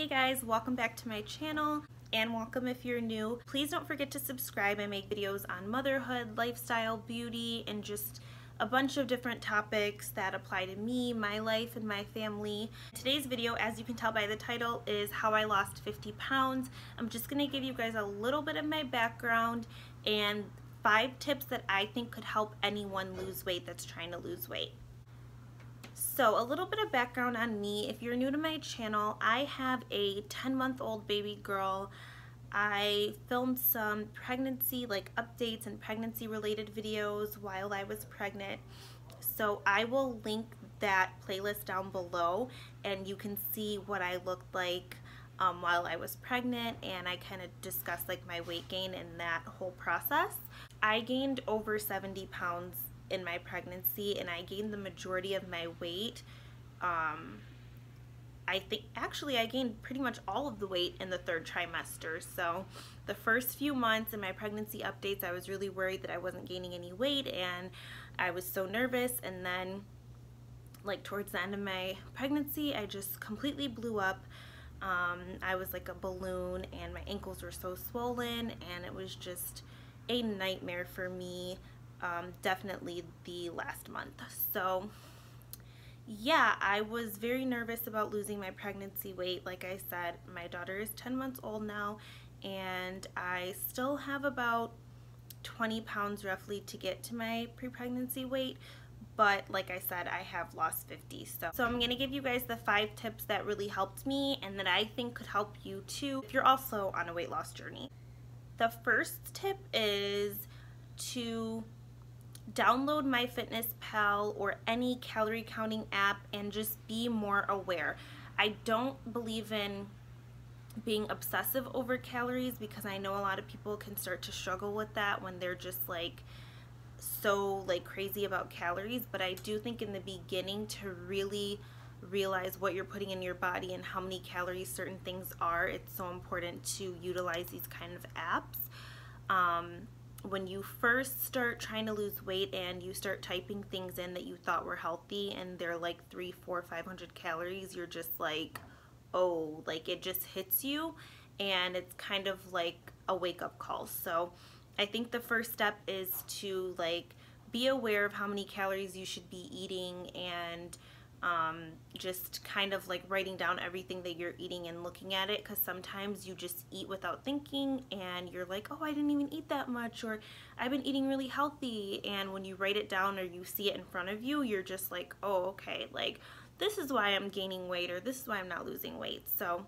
Hey guys, welcome back to my channel and welcome if you're new. Please don't forget to subscribe. I make videos on motherhood, lifestyle, beauty, and just a bunch of different topics that apply to me, my life, and my family. Today's video, as you can tell by the title, is how I lost 50 pounds. I'm just gonna give you guys a little bit of my background and five tips that I think could help anyone lose weight that's trying to lose weight. So a little bit of background on me. If you're new to my channel, I have a 10 month old baby girl. I filmed some pregnancy like updates and pregnancy related videos while I was pregnant. So I will link that playlist down below and you can see what I looked like um, while I was pregnant and I kind of discussed like my weight gain and that whole process. I gained over 70 pounds in my pregnancy and I gained the majority of my weight. Um, I think actually I gained pretty much all of the weight in the third trimester. So the first few months in my pregnancy updates, I was really worried that I wasn't gaining any weight and I was so nervous. And then like towards the end of my pregnancy, I just completely blew up. Um, I was like a balloon and my ankles were so swollen and it was just a nightmare for me um, definitely the last month. So yeah, I was very nervous about losing my pregnancy weight. Like I said, my daughter is 10 months old now and I still have about 20 pounds roughly to get to my pre-pregnancy weight but like I said I have lost 50 so so I'm gonna give you guys the five tips that really helped me and that I think could help you too if you're also on a weight loss journey the first tip is to download MyFitnessPal or any calorie counting app and just be more aware. I don't believe in being obsessive over calories because I know a lot of people can start to struggle with that when they're just like so like crazy about calories but I do think in the beginning to really realize what you're putting in your body and how many calories certain things are it's so important to utilize these kind of apps um, when you first start trying to lose weight and you start typing things in that you thought were healthy and they're like three, four, five hundred calories, you're just like, oh, like it just hits you and it's kind of like a wake up call. So I think the first step is to like be aware of how many calories you should be eating and um, just kind of like writing down everything that you're eating and looking at it because sometimes you just eat without thinking and you're like, oh, I didn't even eat that much or I've been eating really healthy. And when you write it down or you see it in front of you, you're just like, oh, okay, like this is why I'm gaining weight or this is why I'm not losing weight. So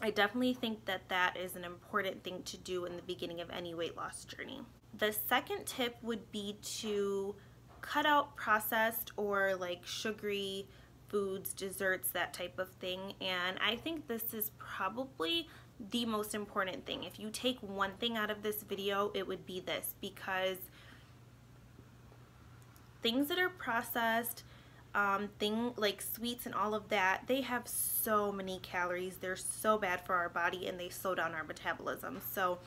I definitely think that that is an important thing to do in the beginning of any weight loss journey. The second tip would be to cut out processed or like sugary foods, desserts, that type of thing. And I think this is probably the most important thing. If you take one thing out of this video, it would be this because things that are processed, um, thing like sweets and all of that, they have so many calories. They're so bad for our body and they slow down our metabolism. So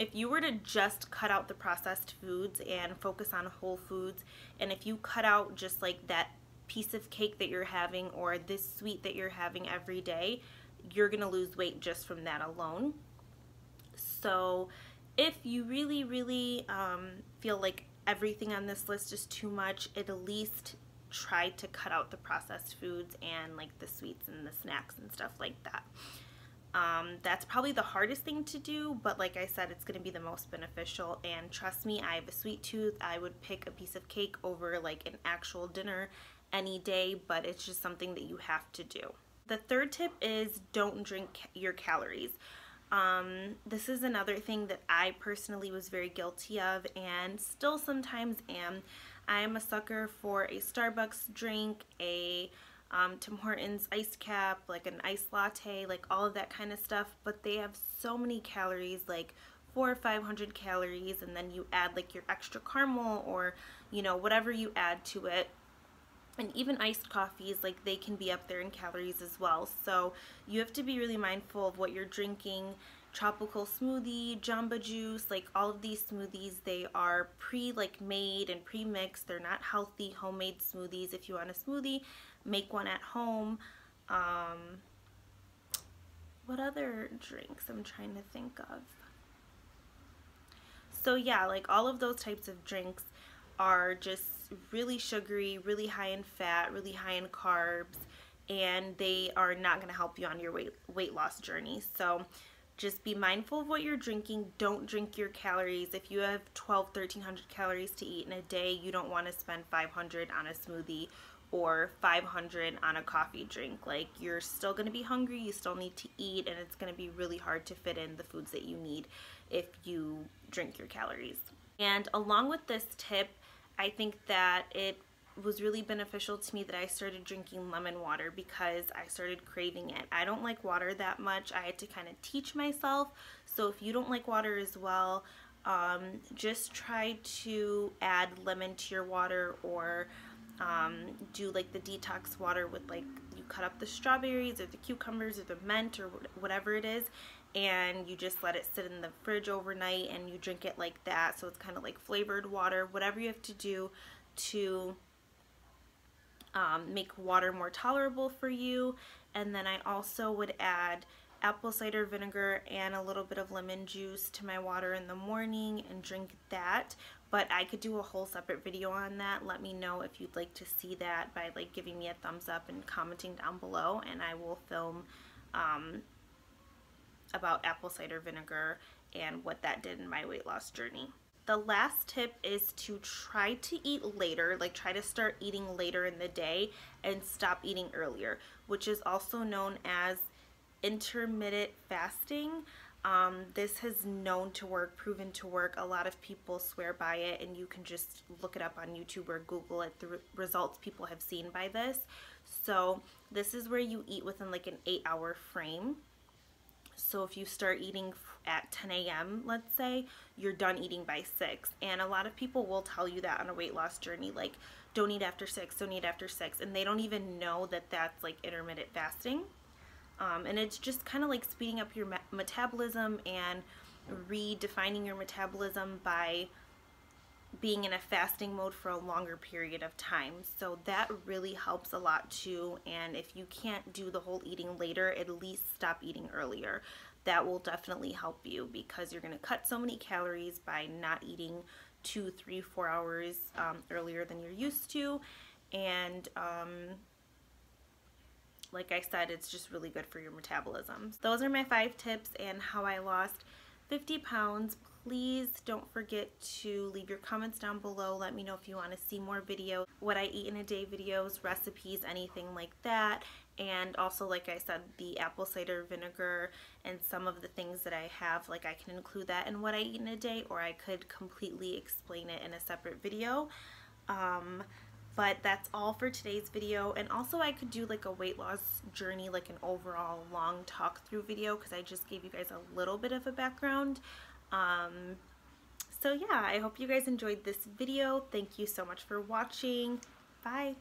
if you were to just cut out the processed foods and focus on whole foods, and if you cut out just like that piece of cake that you're having or this sweet that you're having every day, you're gonna lose weight just from that alone. So if you really, really um, feel like everything on this list is too much, at least try to cut out the processed foods and like the sweets and the snacks and stuff like that. Um, that's probably the hardest thing to do, but like I said, it's going to be the most beneficial. And trust me, I have a sweet tooth. I would pick a piece of cake over like an actual dinner any day, but it's just something that you have to do. The third tip is don't drink your calories. Um, this is another thing that I personally was very guilty of and still sometimes am. I am a sucker for a Starbucks drink, a um, Tim Hortons ice cap, like an iced latte, like all of that kind of stuff. But they have so many calories, like four or 500 calories, and then you add like your extra caramel or, you know, whatever you add to it. And even iced coffees, like they can be up there in calories as well. So you have to be really mindful of what you're drinking tropical smoothie, jamba juice, like all of these smoothies, they are pre like made and pre-mixed. They're not healthy homemade smoothies. If you want a smoothie, make one at home. Um, what other drinks I'm trying to think of? So yeah, like all of those types of drinks are just really sugary, really high in fat, really high in carbs, and they are not going to help you on your weight, weight loss journey. So just be mindful of what you're drinking. Don't drink your calories. If you have 12, 1300 calories to eat in a day, you don't want to spend 500 on a smoothie or 500 on a coffee drink. Like you're still going to be hungry, you still need to eat, and it's going to be really hard to fit in the foods that you need if you drink your calories. And along with this tip, I think that it was really beneficial to me that I started drinking lemon water because I started craving it. I don't like water that much. I had to kind of teach myself. So if you don't like water as well, um, just try to add lemon to your water or um, do like the detox water with like you cut up the strawberries or the cucumbers or the mint or whatever it is and you just let it sit in the fridge overnight and you drink it like that so it's kind of like flavored water whatever you have to do to um, make water more tolerable for you. And then I also would add apple cider vinegar and a little bit of lemon juice to my water in the morning and drink that but I could do a whole separate video on that let me know if you'd like to see that by like giving me a thumbs up and commenting down below and I will film um, about apple cider vinegar and what that did in my weight loss journey. The last tip is to try to eat later, like try to start eating later in the day and stop eating earlier, which is also known as intermittent fasting. Um, this has known to work, proven to work. A lot of people swear by it, and you can just look it up on YouTube or Google it, the re results people have seen by this. So, this is where you eat within like an eight hour frame. So if you start eating at 10 a.m., let's say, you're done eating by 6. And a lot of people will tell you that on a weight loss journey, like, don't eat after 6, don't eat after 6. And they don't even know that that's like intermittent fasting. Um, and it's just kind of like speeding up your metabolism and redefining your metabolism by being in a fasting mode for a longer period of time. So that really helps a lot too. And if you can't do the whole eating later, at least stop eating earlier. That will definitely help you because you're going to cut so many calories by not eating two, three, four hours um, earlier than you're used to. And um, like I said, it's just really good for your metabolism. Those are my five tips and how I lost 50 pounds please don't forget to leave your comments down below. Let me know if you want to see more videos, what I eat in a day videos, recipes, anything like that. And also, like I said, the apple cider vinegar and some of the things that I have, like I can include that in what I eat in a day, or I could completely explain it in a separate video. Um, but that's all for today's video and also I could do like a weight loss journey like an overall long talk through video because I just gave you guys a little bit of a background um, so yeah, I hope you guys enjoyed this video. Thank you so much for watching. Bye.